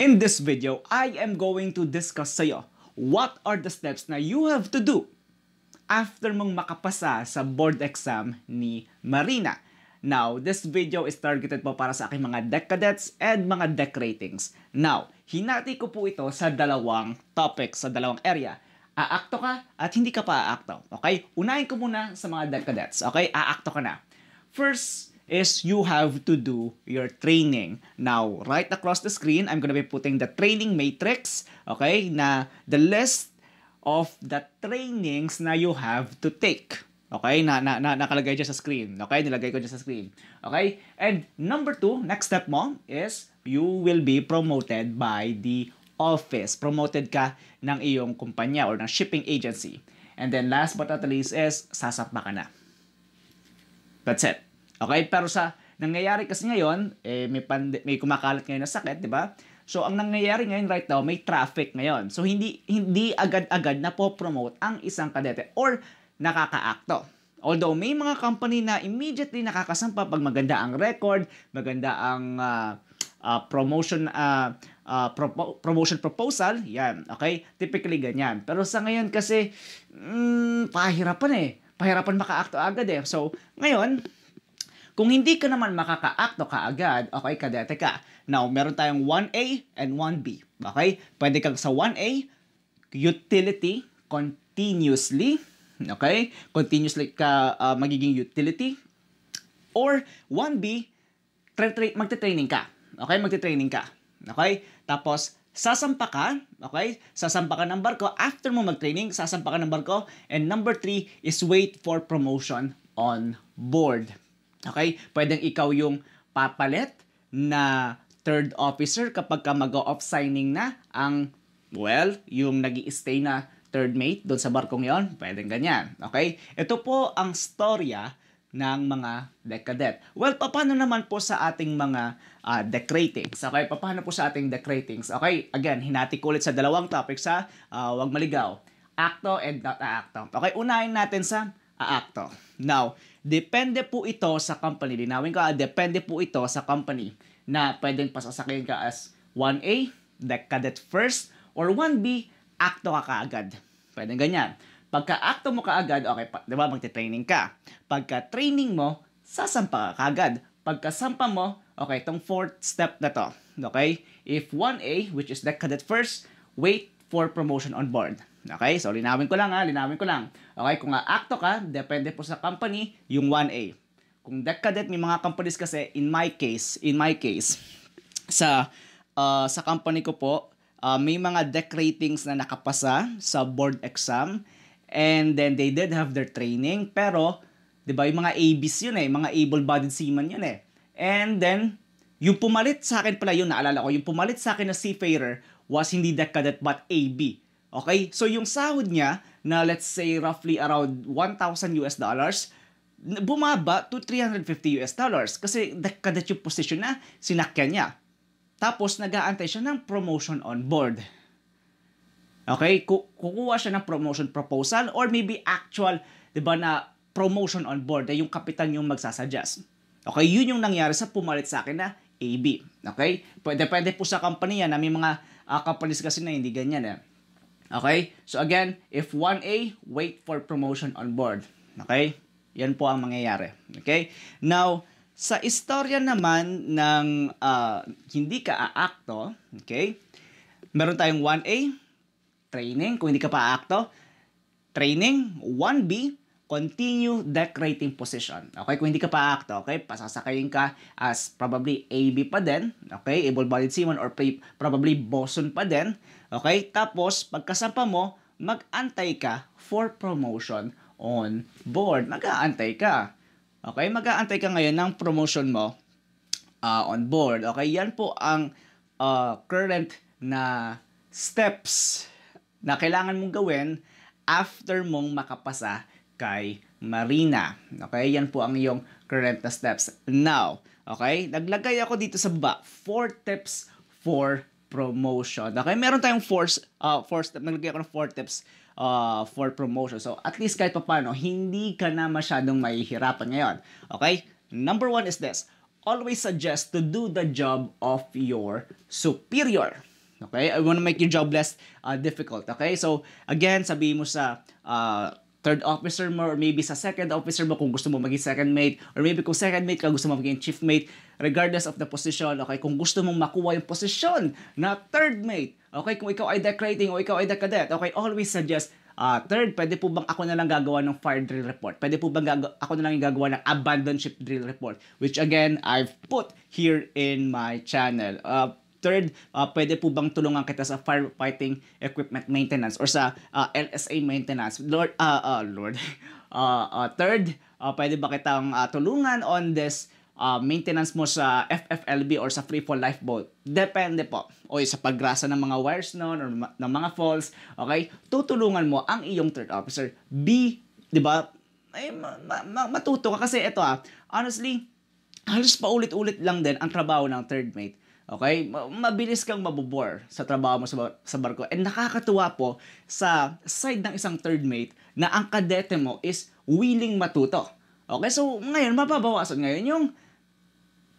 In this video, I am going to discuss sa'yo what are the steps na you have to do after mong makapasa sa board exam ni Marina. Now, this video is targeted po para sa aking mga deck cadets and mga deck ratings. Now, hinati ko po ito sa dalawang topics, sa dalawang area. Aakto ka at hindi ka pa aakto. Okay? Unahin ko muna sa mga deck cadets. Okay? Aakto ka na. First, is you have to do your training. Now, right across the screen, I'm gonna be putting the training matrix, okay, na the list of the trainings na you have to take. Okay, na, na, na nakalagay dyan sa screen. Okay, nilagay ko dyan sa screen. Okay, and number two, next step mo is you will be promoted by the office. Promoted ka ng iyong kumpanya or ng shipping agency. And then last but not least is sasapa ka na. That's it. Okay? Pero sa nangyayari kasi ngayon, eh, may, pand- may kumakalat ngayon na sakit, di ba? So, ang nangyayari ngayon right now, may traffic ngayon. So, hindi hindi agad-agad na po promote ang isang kadete or nakakaakto. Although may mga company na immediately nakakasampa pag maganda ang record, maganda ang uh, uh, promotion uh, uh, pro- promotion proposal, yan, okay? Typically ganyan. Pero sa ngayon kasi mm, pahirapan eh. Pahirapan makaakto agad eh. So, ngayon, kung hindi ka naman makaka-acto ka agad, okay, kadete ka. Now, meron tayong 1A and 1B. Okay? Pwede kang sa 1A, utility, continuously. Okay? Continuously ka uh, magiging utility. Or 1B, tra- tra- magte-training ka. Okay? Magte-training ka. Okay? Tapos, sasampa ka, okay? Sasampa ka ng barko. After mo mag-training, sasampa ka ng barko. And number three is wait for promotion on board. Okay? Pwedeng ikaw yung papalit na third officer kapag ka mag-off signing na ang, well, yung nag stay na third mate doon sa barkong yon pwedeng ganyan. Okay? Ito po ang storya ng mga deck cadet. Well, paano naman po sa ating mga uh, deck ratings? Okay, paano po sa ating deck ratings? Okay, again, hinati ko ulit sa dalawang topics sa uh, wag maligaw. Acto and not acto. Okay, unahin natin sa aakto. Now, depende po ito sa company. Linawin ko, ah, depende po ito sa company na pwedeng pasasakayin ka as 1A, deck cadet first, or 1B, akto ka kaagad. Pwede ganyan. Pagka akto mo kaagad, okay, pa, di ba, magte-training ka. Pagka training mo, sasampa ka kaagad. Pagka sampa mo, okay, itong fourth step na to. Okay? If 1A, which is deck cadet first, wait for promotion on board. Okay? So, linawin ko lang ha, linawin ko lang. Okay? Kung akto ka, depende po sa company, yung 1A. Kung deck cadet, may mga companies kasi, in my case, in my case, sa uh, sa company ko po, uh, may mga deck ratings na nakapasa sa board exam and then they did have their training pero 'di ba yung mga ABs yun eh mga able-bodied seaman yun eh and then yung pumalit sa akin pala yun naalala ko yung pumalit sa akin na seafarer was hindi deck cadet but AB Okay? So yung sahod niya na let's say roughly around 1,000 US dollars, bumaba to 350 US dollars kasi kadat yung position na sinakyan niya. Tapos nag-aantay siya ng promotion on board. Okay? Kukuha siya ng promotion proposal or maybe actual, 'di ba na promotion on board na yung kapitan yung magsasuggest. Okay? Yun yung nangyari sa pumalit sa akin na AB. Okay? Pwede, pwede po sa company yan na may mga uh, companies kasi na hindi ganyan eh. Okay? So again, if 1A, wait for promotion on board. Okay? Yan po ang mangyayari. Okay? Now, sa istorya naman ng uh, hindi ka aakto, okay? Meron tayong 1A, training, kung hindi ka pa aakto. Training, 1B, continue deck rating position. Okay, kung hindi ka pa aakto, okay, pasasakayin ka as probably AB pa din, okay, able-bodied seaman or probably bosun pa din. Okay? Tapos, pagkasampa mo, mag-antay ka for promotion on board. Mag-aantay ka. Okay? Mag-aantay ka ngayon ng promotion mo uh, on board. Okay? Yan po ang uh, current na steps na kailangan mong gawin after mong makapasa kay Marina. Okay? Yan po ang iyong current na steps. Now, okay? Naglagay ako dito sa baba, 4 tips for promotion. Okay, meron tayong four, uh, four step, naglagay ako ng four tips uh, for promotion. So, at least kahit pa paano, hindi ka na masyadong mahihirapan ngayon. Okay? Number one is this. Always suggest to do the job of your superior. Okay? I want to make your job less uh, difficult. Okay? So, again, sabihin mo sa uh, third officer mo or maybe sa second officer mo kung gusto mo maging second mate or maybe kung second mate ka gusto mo maging chief mate regardless of the position okay kung gusto mong makuha yung posisyon na third mate okay kung ikaw ay deck rating o ikaw ay deck cadet okay always suggest Uh, third, pwede po bang ako na lang gagawa ng fire drill report? Pwede po bang ako na lang gagawa ng abandoned ship drill report? Which again, I've put here in my channel. Uh, Third, uh, pwede po bang tulungan kita sa firefighting equipment maintenance or sa uh, LSA maintenance? Lord, uh, uh, Lord. Uh, uh, third, uh, pwede ba kitang uh, tulungan on this uh, maintenance mo sa FFLB or sa freefall lifeboat? Depende po. O sa paggrasa ng mga wires noon or ma- ng mga falls, okay? Tutulungan mo ang iyong third officer. B, di ba? Ay, ma- ma- matuto ka kasi ito ah, honestly, halos paulit-ulit lang din ang trabaho ng third mate. Okay? Mabilis kang mabubor sa trabaho mo sa, bar- sa barko. And nakakatuwa po sa side ng isang third mate na ang kadete mo is willing matuto. Okay? So, ngayon, mapabawasan ngayon yung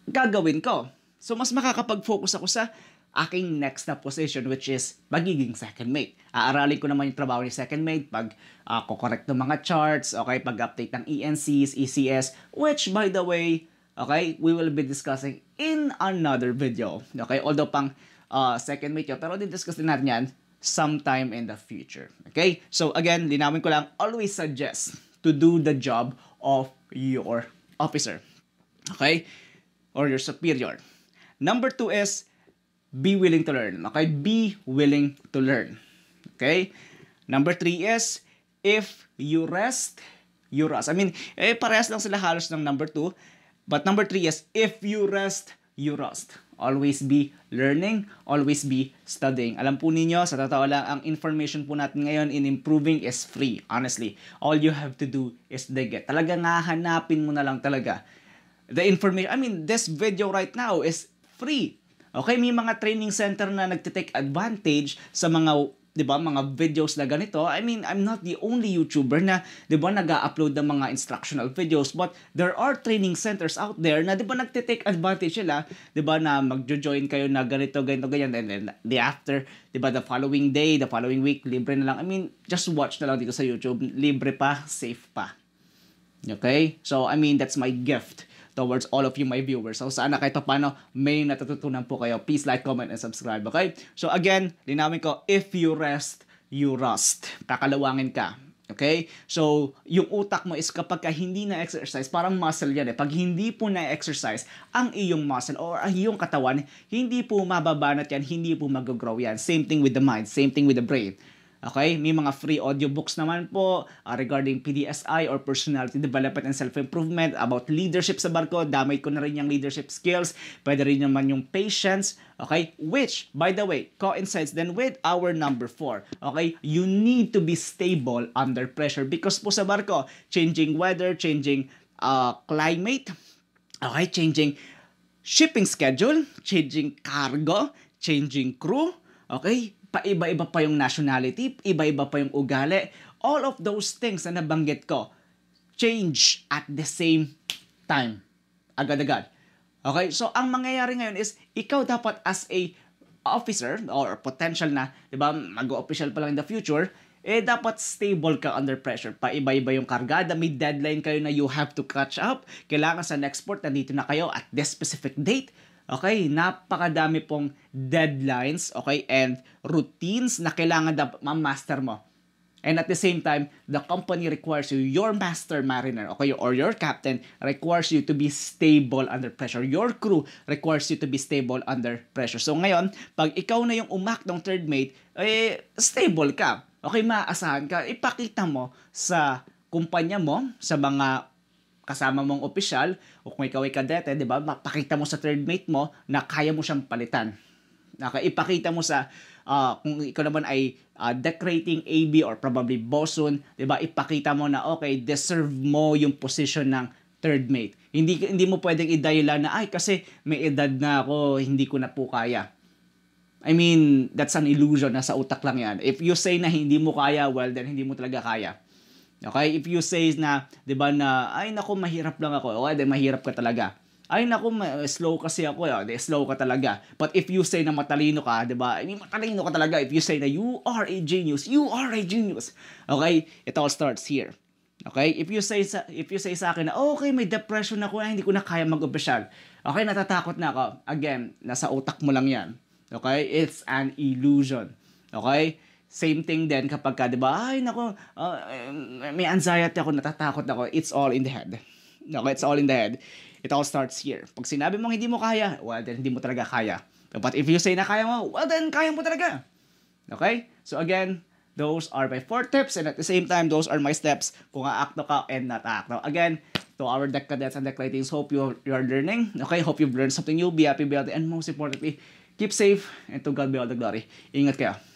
gagawin ko. So, mas makakapag-focus ako sa aking next na position which is magiging second mate. Aaralin ko naman yung trabaho ni second mate pag uh, kukorek ng mga charts, okay, pag-update ng ENCs, ECS, which by the way, Okay? We will be discussing in another video. Okay? Although pang uh, second mate yun, pero din-discuss din natin yan sometime in the future. Okay? So again, linawin ko lang, always suggest to do the job of your officer. Okay? Or your superior. Number two is, be willing to learn. Okay? Be willing to learn. Okay? Number three is, if you rest, you rust. I mean, eh, parehas lang sila halos ng number two. But number three is if you rest, you rust. Always be learning, always be studying. Alam po ninyo, sa totoo lang, ang information po natin ngayon in improving is free, honestly. All you have to do is dig it. Talaga nga, hanapin mo na lang talaga. The information, I mean, this video right now is free. Okay, may mga training center na nagtitake advantage sa mga 'di ba, mga videos na ganito. I mean, I'm not the only YouTuber na 'di ba nag-upload ng mga instructional videos, but there are training centers out there na 'di ba nagte-take advantage sila, 'di ba na magjo-join kayo na ganito, ganito, ganyan and then the after, 'di ba the following day, the following week libre na lang. I mean, just watch na lang dito sa YouTube, libre pa, safe pa. Okay? So, I mean, that's my gift towards all of you my viewers. So sana kahit paano may natututunan po kayo. Please like, comment, and subscribe. Okay? So again, linawin ko, if you rest, you rust. Kakalawangin ka. Okay? So, yung utak mo is kapag ka hindi na exercise, parang muscle yan eh. Pag hindi po na exercise ang iyong muscle or ang iyong katawan, hindi po mababanat yan, hindi po mag-grow yan. Same thing with the mind, same thing with the brain. Okay? May mga free audiobooks naman po uh, regarding PDSI or personality development and self-improvement about leadership sa barko. Damay ko na rin yung leadership skills. Pwede rin naman yung patience. Okay? Which, by the way, coincides then with our number 4. Okay? You need to be stable under pressure because po sa barko, changing weather, changing uh, climate, okay? Changing shipping schedule, changing cargo, changing crew, okay? Paiba-iba pa yung nationality, iba-iba pa yung ugali. All of those things na nabanggit ko, change at the same time. Agad-agad. Okay? So, ang mangyayari ngayon is, ikaw dapat as a officer or potential na, di ba, mag-official pa lang in the future, eh dapat stable ka under pressure. Paiba-iba yung kargada, may deadline kayo na you have to catch up. Kailangan sa next port, nandito na kayo at this specific date Okay, napakadami pong deadlines, okay, and routines na kailangan dapat ma-master mo. And at the same time, the company requires you, your master mariner, okay, or your captain requires you to be stable under pressure. Your crew requires you to be stable under pressure. So ngayon, pag ikaw na yung umak ng third mate, eh, stable ka. Okay, maaasahan ka. Ipakita mo sa kumpanya mo, sa mga kasama mong opisyal o kung ikaw ay kadete, 'di ba? Pakita mo sa third mate mo na kaya mo siyang palitan. Okay, ipakita mo sa uh, kung ikaw naman ay uh, deck rating AB or probably bosun, 'di ba? Ipakita mo na okay, deserve mo yung position ng third mate. Hindi hindi mo pwedeng idahilan na ay kasi may edad na ako, hindi ko na po kaya. I mean, that's an illusion. Nasa utak lang yan. If you say na hindi mo kaya, well, then hindi mo talaga kaya. Okay? If you say na, 'di ba na ay nako mahirap lang ako. Okay, then mahirap ka talaga. ay naku, ma- slow kasi ako. Eh. Di, slow ka talaga. But if you say na matalino ka, di ba? I mean, matalino ka talaga. If you say na you are a genius, you are a genius. Okay? It all starts here. Okay? If you say sa if you say sa akin na okay, may depression ako, ay, hindi ko na kaya mag-opisyal. Okay, natatakot na ako. Again, nasa utak mo lang 'yan. Okay? It's an illusion. Okay? Same thing din kapag ka, di ba, ay, nako, uh, may anxiety ako, natatakot ako. It's all in the head. Okay, it's all in the head. It all starts here. Pag sinabi mong hindi mo kaya, well, then hindi mo talaga kaya. But if you say na kaya mo, well, then kaya mo talaga. Okay? So again, those are my four tips and at the same time, those are my steps kung aakto ka and not aakto. Again, to our deck cadets and deck lightings, hope you, you are learning. Okay? Hope you've learned something new. Be happy, be healthy, and most importantly, keep safe and to God be all the glory. Ingat kayo.